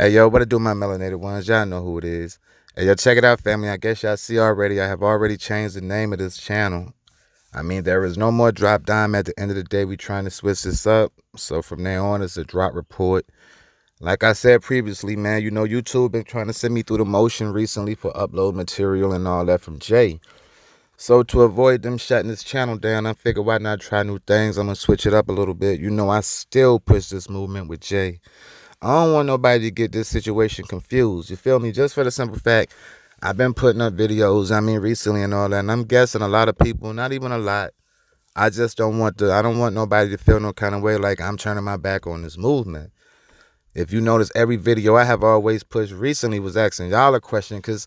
Hey, yo, what I do, my melanated ones? Y'all know who it is. Hey, yo, check it out, family. I guess y'all see already. I have already changed the name of this channel. I mean, there is no more drop dime at the end of the day. We trying to switch this up. So from now on, it's a drop report. Like I said previously, man, you know, YouTube been trying to send me through the motion recently for upload material and all that from Jay. So to avoid them shutting this channel down, I figured why not try new things? I'm gonna switch it up a little bit. You know, I still push this movement with Jay. I don't want nobody to get this situation confused. You feel me? Just for the simple fact, I've been putting up videos, I mean, recently and all that, and I'm guessing a lot of people, not even a lot, I just don't want to, I don't want nobody to feel no kind of way like I'm turning my back on this movement. If you notice, every video I have always pushed recently was asking y'all a question because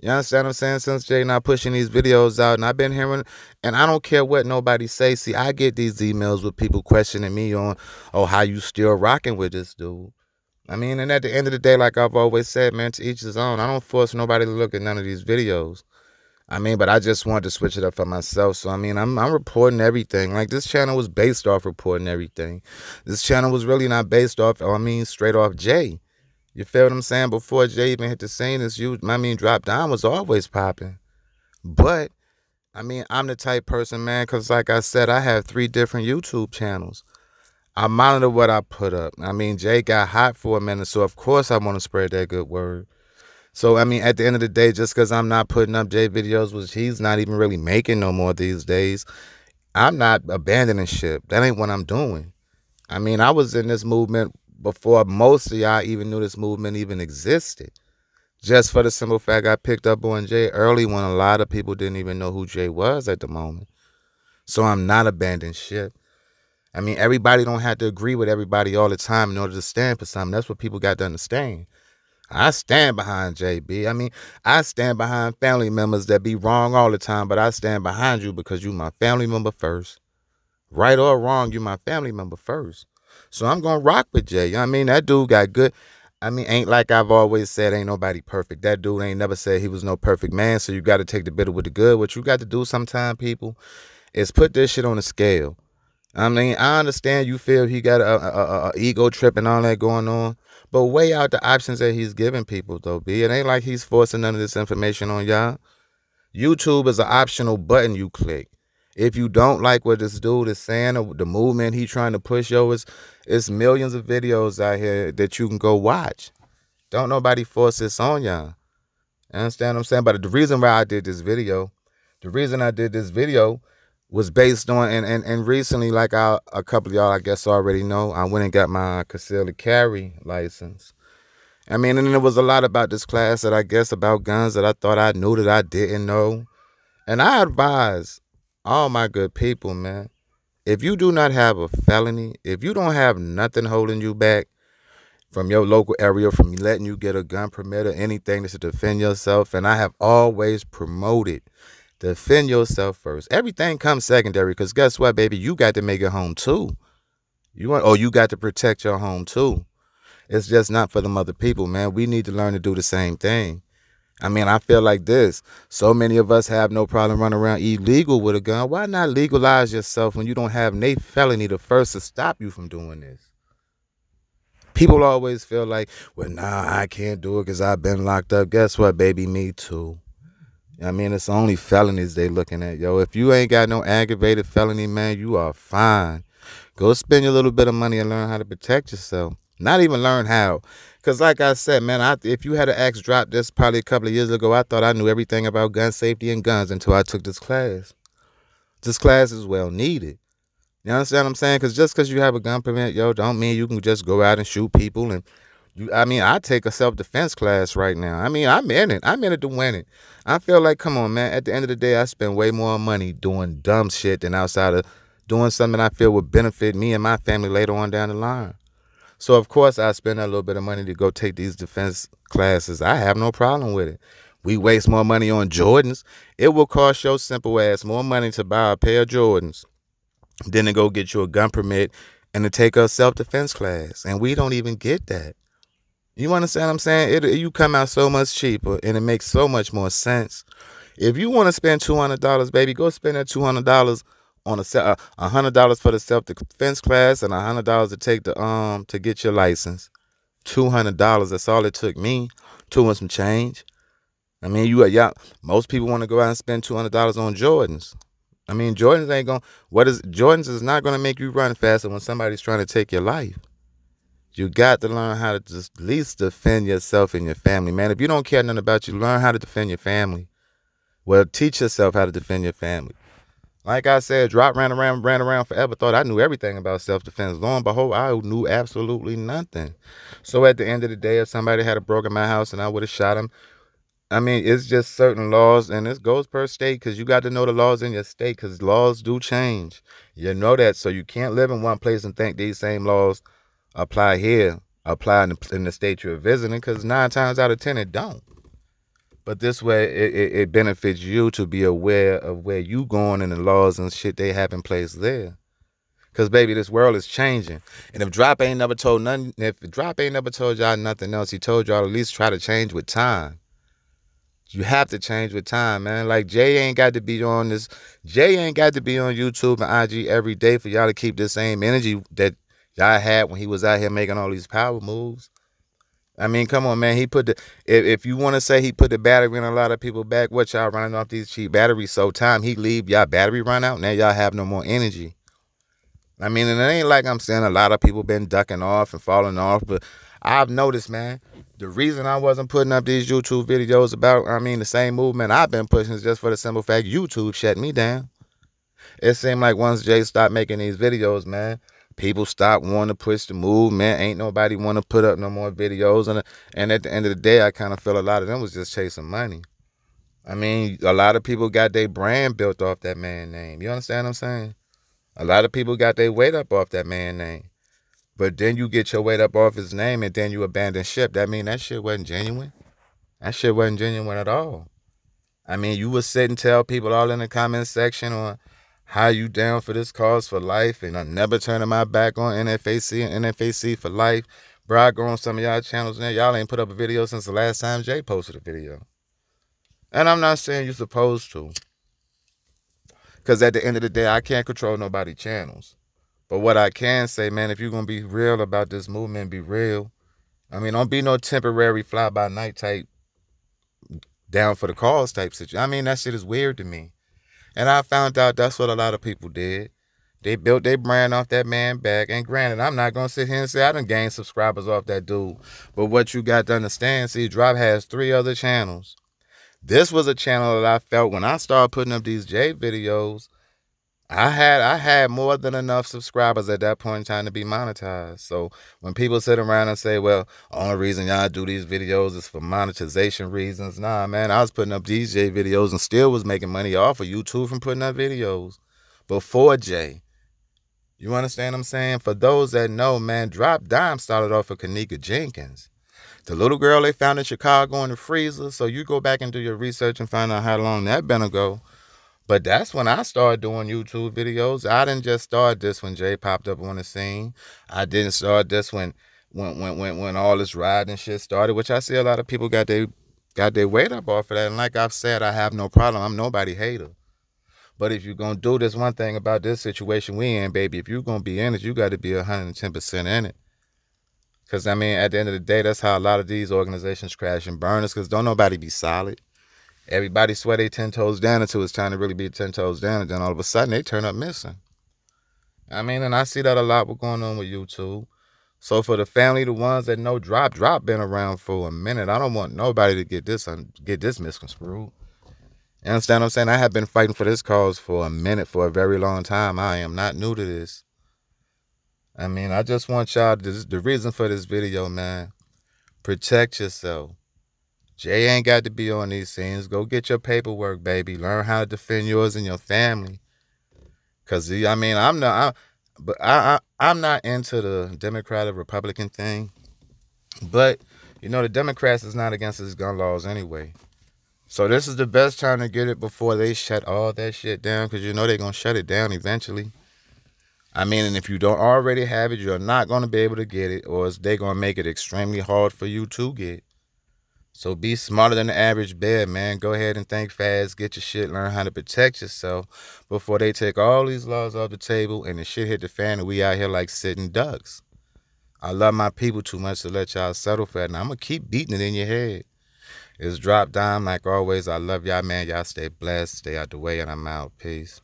you understand what I'm saying? Since Jay not pushing these videos out, and I've been hearing, and I don't care what nobody say. See, I get these emails with people questioning me on, oh, how you still rocking with this dude? I mean, and at the end of the day, like I've always said, man, to each his own. I don't force nobody to look at none of these videos. I mean, but I just wanted to switch it up for myself. So I mean, I'm I'm reporting everything. Like this channel was based off reporting everything. This channel was really not based off. I mean, straight off Jay. You feel what I'm saying? Before Jay even hit the scene, this you I mean, drop down was always popping. But I mean, I'm the type person, man, because like I said, I have three different YouTube channels. I monitor what I put up. I mean, Jay got hot for a minute, so of course I want to spread that good word. So I mean, at the end of the day, just because I'm not putting up Jay videos, which he's not even really making no more these days, I'm not abandoning ship. That ain't what I'm doing. I mean, I was in this movement before most of y'all even knew this movement even existed. Just for the simple fact I picked up on Jay early when a lot of people didn't even know who Jay was at the moment. So I'm not abandoning ship. I mean, everybody don't have to agree with everybody all the time in order to stand for something. That's what people got to understand. I stand behind JB. I mean, I stand behind family members that be wrong all the time, but I stand behind you because you my family member first. Right or wrong, you my family member first. So I'm gonna rock with Jay. I mean, that dude got good. I mean, ain't like I've always said, ain't nobody perfect. That dude ain't never said he was no perfect man. So you got to take the bitter with the good. What you got to do sometime, people, is put this shit on a scale. I mean, I understand you feel he got a, a, a, ego trip and all that going on, but weigh out the options that he's giving people, though. B, it ain't like he's forcing none of this information on y'all. YouTube is an optional button you click. If you don't like what this dude is saying or the movement he trying to push, yo, it's, it's millions of videos out here that you can go watch. Don't nobody force this on y'all. Understand what I'm saying? But the reason why I did this video, the reason I did this video was based on and and, and recently like I, a couple of y'all I guess already know I went and got my concealed carry license. I mean, and there was a lot about this class that I guess about guns that I thought I knew that I didn't know. And I advise all my good people, man, if you do not have a felony, if you don't have nothing holding you back from your local area from letting you get a gun permit or anything to defend yourself, and I have always promoted Defend yourself first. Everything comes secondary because guess what, baby? You got to make it home too. You want oh, you got to protect your home too. It's just not for them other people, man. We need to learn to do the same thing. I mean, I feel like this. So many of us have no problem running around illegal with a gun. Why not legalize yourself when you don't have no felony the first to stop you from doing this? People always feel like, well, nah, I can't do it because I've been locked up. Guess what, baby? Me too. I mean, it's only felonies they looking at, yo. If you ain't got no aggravated felony, man, you are fine. Go spend your little bit of money and learn how to protect yourself. Not even learn how. Because like I said, man, I, if you had an axe drop this probably a couple of years ago, I thought I knew everything about gun safety and guns until I took this class. This class is well needed. You understand what I'm saying? Because just because you have a gun permit, yo, don't mean you can just go out and shoot people and you, I mean, I take a self defense class right now. I mean, I'm in it. I'm in it to win it. I feel like, come on, man. At the end of the day, I spend way more money doing dumb shit than outside of doing something I feel would benefit me and my family later on down the line. So of course, I spend a little bit of money to go take these defense classes. I have no problem with it. We waste more money on Jordans. It will cost your simple ass more money to buy a pair of Jordans than to go get you a gun permit and to take a self defense class. And we don't even get that. You understand what I'm saying? It you come out so much cheaper and it makes so much more sense. If you want to spend two hundred dollars, baby, go spend that two hundred dollars on a uh, hundred dollars for the self defense class and a hundred dollars to take the um to get your license. two hundred dollars. That's all it took me. Two and some change. I mean, you are yeah. Most people want to go out and spend two hundred dollars on Jordans. I mean, Jordans ain't going. What is Jordans is not going to make you run faster when somebody's trying to take your life. You got to learn how to just at least defend yourself and your family, man. If you don't care nothing about you, learn how to defend your family. Well, teach yourself how to defend your family. Like I said, drop ran around, ran around forever. Thought I knew everything about self defense. Lo and behold, I knew absolutely nothing. So at the end of the day, if somebody had a broken my house and I would have shot him, I mean, it's just certain laws, and this goes per state because you got to know the laws in your state because laws do change. You know that, so you can't live in one place and think these same laws apply here, apply in the, in the state you're visiting because nine times out of ten it don't. But this way, it, it, it, benefits you to be aware of where you going and the laws and shit they have in place there. Cause baby, this world is changing. And if Drop ain't never told nothing, if Drop ain't never told y'all nothing else, he told y'all at least try to change with time. You have to change with time, man. Like Jay ain't got to be on this. Jay ain't got to be on YouTube and IG every day for y'all to keep the same energy that y'all had when he was out here making all these power moves. I mean, come on, man. He put the if, if you want to say he put the battery in a lot of people back, what y'all running off these cheap batteries? So time he leave, y'all battery run out. Now y'all have no more energy. I mean, and it ain't like I'm saying a lot of people been ducking off and falling off, but I've noticed, man, the reason I wasn't putting up these YouTube videos about, I mean, the same movement I've been pushing is just for the simple fact YouTube shut me down. It seemed like once Jay stopped making these videos, man, people stop wanting to push the movement. Ain't nobody want to put up no more videos. And, and at the end of the day, I kind of feel a lot of them was just chasing money. I mean, a lot of people got their brand built off that man name. You understand what I'm saying? A lot of people got their weight up off that man name. But then you get your weight up off his name and then you abandon ship. That mean that shit wasn't genuine. That shit wasn't genuine at all. I mean, you would sit and tell people all in the comment section on how you down for this cause for life and I'm never turning my back on NFAC and NFAC for life. Bro, I go on some of y'all channels now. Y'all ain't put up a video since the last time Jay posted a video. And I'm not saying you're supposed to. Because at the end of the day, I can't control nobody's channels. But what I can say, man, if you're gonna be real about this movement, be real. I mean, don't be no temporary fly by night type down for the cause type situation. I mean, that shit is weird to me. And I found out that's what a lot of people did. They built their brand off that man back. And granted, I'm not gonna sit here and say I done gained subscribers off that dude. But what you got to understand, see, Drop has three other channels. This was a channel that I felt when I started putting up these Jay videos, I had I had more than enough subscribers at that point in time to be monetized. So when people sit around and say, "Well, only reason y'all do these videos is for monetization reasons," nah, man, I was putting up DJ videos and still was making money off of YouTube from putting up videos before Jay. You understand what I'm saying? For those that know, man, Drop Dime started off with Kenneka Jenkins. The little girl they found in Chicago in the freezer. So you go back and do your research and find out how long that been ago. But that's when I started doing YouTube videos. I didn't just start this when Jay popped up on the scene. I didn't start this when when when when, when all this riding shit started, which I see a lot of people got their got their weight up off of that. And like I've said, I have no problem. I'm nobody hater. But if you're gonna do this one thing about this situation we in, baby, if you're gonna be in it, you got to be 110% in it. Cause I mean, at the end of the day, that's how a lot of these organizations crash and burn us. Cause don't nobody be solid. Everybody swear they ten toes down until it's time to really be ten toes down, and then all of a sudden they turn up missing. I mean, and I see that a lot what's going on with YouTube. So for the family, the ones that know Drop, Drop been around for a minute. I don't want nobody to get this get this misconstrued. You understand what I'm saying? I have been fighting for this cause for a minute, for a very long time. I am not new to this. I mean, I just want y'all, the reason for this video, man, protect yourself. Jay ain't got to be on these scenes. Go get your paperwork, baby. Learn how to defend yours and your family. Cause I mean, I'm not, I, but I, I I'm not into the Democratic Republican thing. But you know, the Democrats is not against these gun laws anyway. So this is the best time to get it before they shut all that shit down, because you know they're gonna shut it down eventually. I mean, and if you don't already have it, you're not gonna be able to get it, or they're gonna make it extremely hard for you to get. So be smarter than the average bear, man. Go ahead and think fast, get your shit, learn how to protect yourself before they take all these laws off the table and the shit hit the fan and we out here like sitting ducks. I love my people too much to let y'all settle for that. And I'm going to keep beating it in your head. It's Drop Dime. Like always, I love y'all, man. Y'all stay blessed. Stay out the way, and I'm out. Peace.